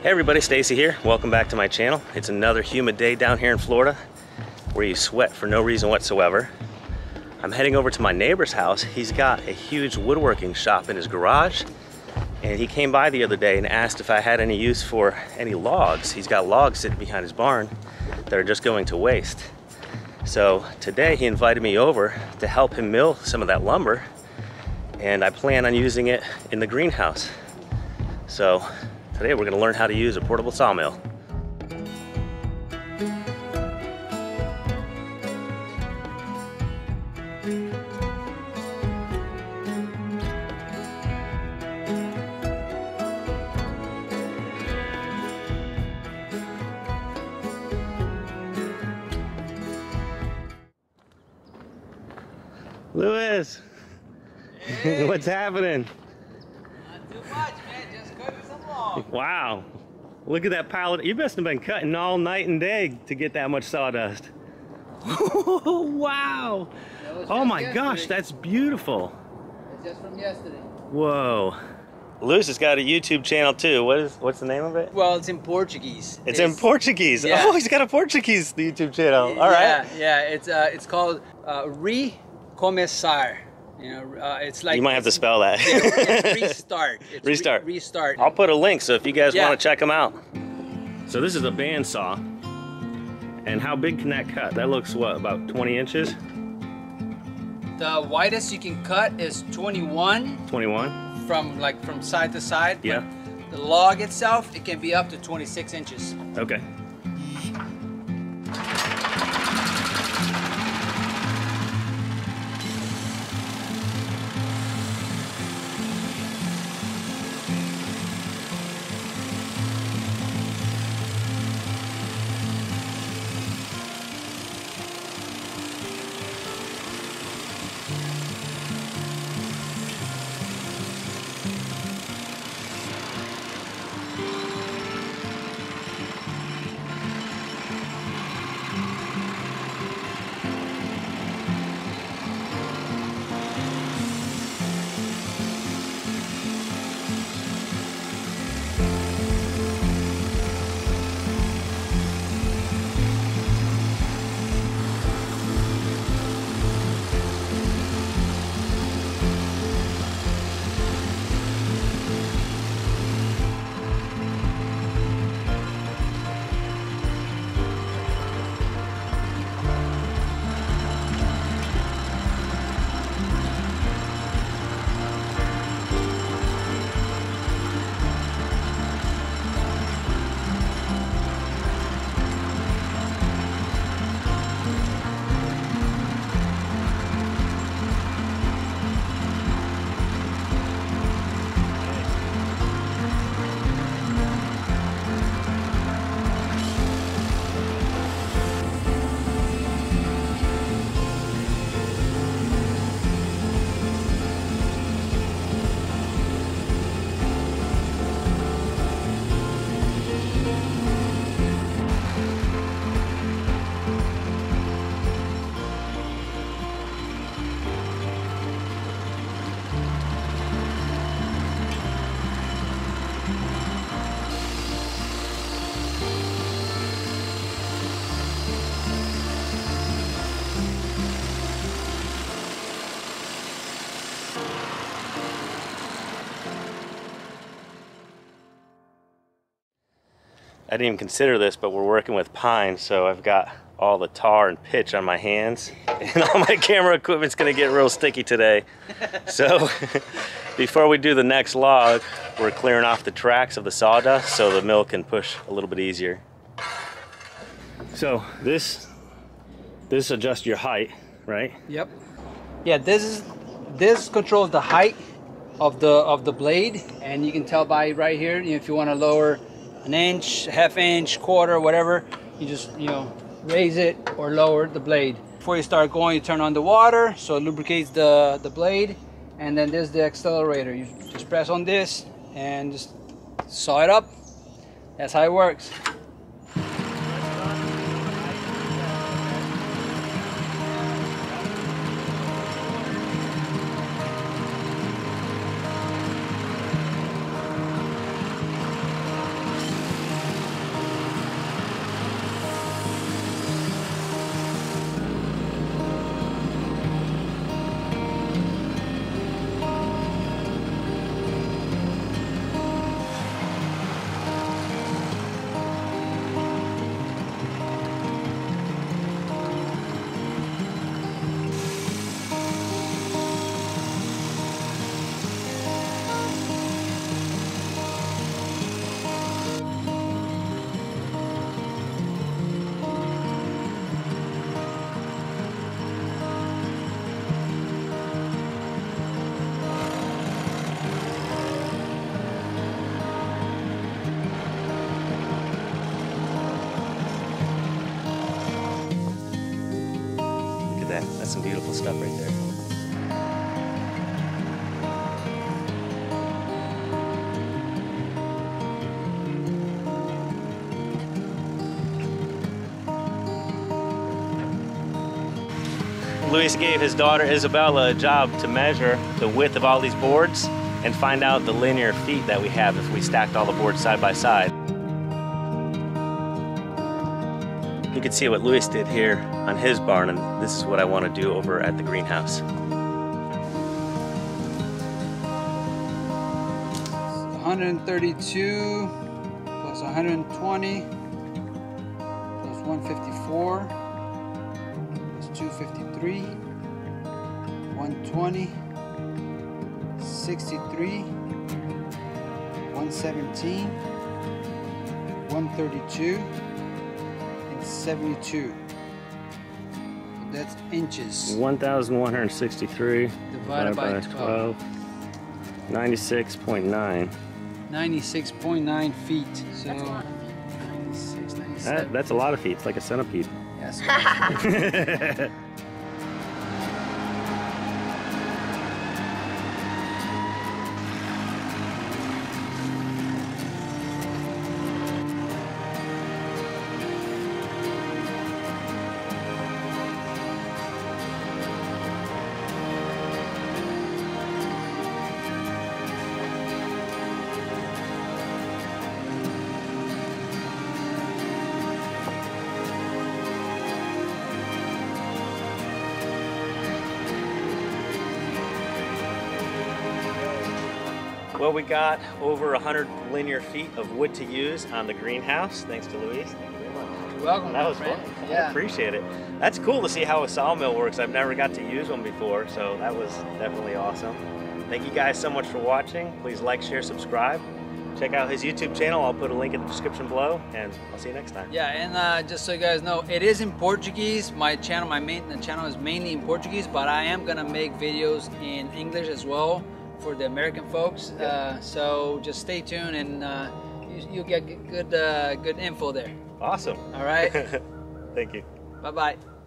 Hey everybody, Stacy here. Welcome back to my channel. It's another humid day down here in Florida where you sweat for no reason whatsoever. I'm heading over to my neighbor's house. He's got a huge woodworking shop in his garage and he came by the other day and asked if I had any use for any logs. He's got logs sitting behind his barn that are just going to waste. So today he invited me over to help him mill some of that lumber and I plan on using it in the greenhouse. So today we're gonna learn how to use a portable sawmill. Luiz, what's happening? Not too much, man. Just cutting some log. Wow. Look at that pallet. You must have been cutting all night and day to get that much sawdust. wow. Oh just my gosh, that's beautiful. It's just from yesterday. Whoa. Luiz has got a YouTube channel too. What is what's the name of it? Well, it's in Portuguese. It's in Portuguese. yeah. Oh, he's got a Portuguese YouTube channel. All right. Yeah, yeah. It's uh, it's called uh, recomeçar. You know, uh, it's like you might have to spell that. it's restart. It's re- Restart. restart. I'll put a link so if you guys Yeah. want to check them out. So this is a bandsaw. And how big can that cut? That looks what, about 20 inches? The widest you can cut is 21 21? from like from side to side. Yeah. The log itself, it can be up to 26 inches. Okay. I didn't even consider this, but we're working with pine, so I've got all the tar and pitch on my hands, and all my camera equipment's gonna get real sticky today. So, before we do the next log, we're clearing off the tracks of the sawdust so the mill can push a little bit easier. So this, this adjusts your height, right? Yep. Yeah, this is this controls the height of the of the blade, and you can tell by right here. If you want to lower an inch, half inch, quarter, whatever, you just you know raise it or lower the blade. Before you start going, you turn on the water so it lubricates the the blade, and then there's the accelerator. You just press on this and just saw it up. That's how it works. That's some beautiful stuff right there. Luiz gave his daughter Isabella a job to measure the width of all these boards and find out the linear feet that we have if we stacked all the boards side by side. You can see what Luiz did here on his barn, and this is what I want to do over at the greenhouse. 132 plus 120 plus 154 plus 253 120 63 117 132 and 72 that's inches. 1,163 divided by 12 96.9. 96.9 feet. So 96 97 That, that's a lot of feet. It's like a centipede. yes Well, we got over 100 linear feet of wood to use on the greenhouse, thanks to Luiz. Thank you very much. You're welcome That was friend. fun. I yeah appreciate it. That's cool to see how a sawmill works. I've never got to use one before, so that was definitely awesome. Thank you guys so much for watching. Please like, share, subscribe. Check out his YouTube channel. I'll put a link in the description below, and I'll see you next time. Yeah, and uh, just so you guys know, it is in Portuguese. My channel, my main the channel is mainly in Portuguese, but I am gonna make videos in English as well for the American folks. Uh, so just stay tuned, and uh, you, you'll get good uh, good info there. Awesome. All right. Thank you. bye bye.